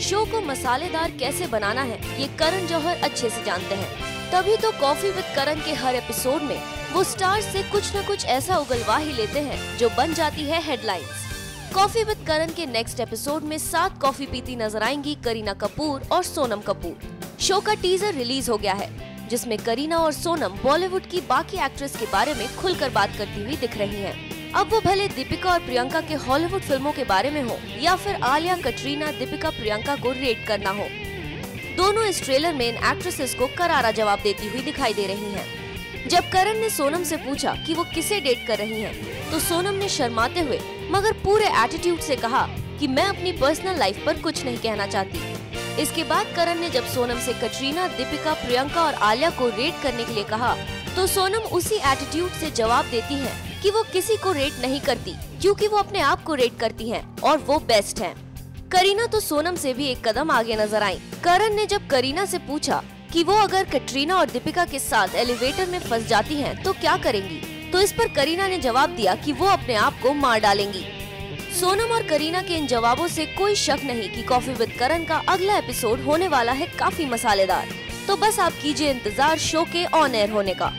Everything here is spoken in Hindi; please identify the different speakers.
Speaker 1: शो को मसालेदार कैसे बनाना है, ये करण जौहर अच्छे से जानते हैं। तभी तो कॉफ़ी विद करण के हर एपिसोड में वो स्टार से कुछ न कुछ ऐसा उगलवा ही लेते हैं, जो बन जाती है हेडलाइंस कॉफ़ी विद करण के नेक्स्ट एपिसोड में सात कॉफ़ी पीती नज़र आएँगी करीना कपूर और सोनम कपूर। शो का टीजर रिलीज़ हो गया है, जिसमें करीना और सोनम बॉलीवुड की बाकी एक्ट्रेस के बारे में खुलकर बात करती हुई दिख रही हैं। अब वो भले दीपिका और प्रियंका के हॉलीवुड फ़िल्मों के बारे में हो या फिर आलिया कटरीना दीपिका प्रियंका को रेट करना हो दोनों इस ट्रेलर में इन एक्ट्रेसेस को करारा जवाब देती हुई दिखाई दे रही हैं। जब करण ने सोनम से पूछा कि वो किसे डेट कर रही हैं, तो सोनम ने शर्माते हुए मगर पूरे एटीट्यूड से कहा कि मैं अपनी पर्सनल लाइफ पर कुछ नहीं कहना चाहती इसके बाद करण ने जब सोनम से कटरीना दीपिका प्रियंका और आलिया को रेट करने के लिए कहा तो सोनम उसी एटीट्यूड से जवाब देती हैं कि वो किसी को रेट नहीं करती, क्योंकि वो अपने आप को रेट करती हैं, और वो बेस्ट हैं। करीना तो सोनम से भी एक कदम आगे नज़र आई। करण ने जब करीना से पूछा कि वो अगर कटरीना और दीपिका के साथ एलिवेटर में फंस जाती हैं तो क्या करेंगी? तो इस पर करीना ने जवाब दिया कि वो अपने आप को मार डालेंगी। सोनम और करीना के इन जवाबों से कोई शक नहीं कि कॉफ़ी विद करण का अगला एपिसोड होने वाला है काफ़ी मसालेदार। तो बस आप कीजिए इंतज़ार शो के ऑन एयर होने का।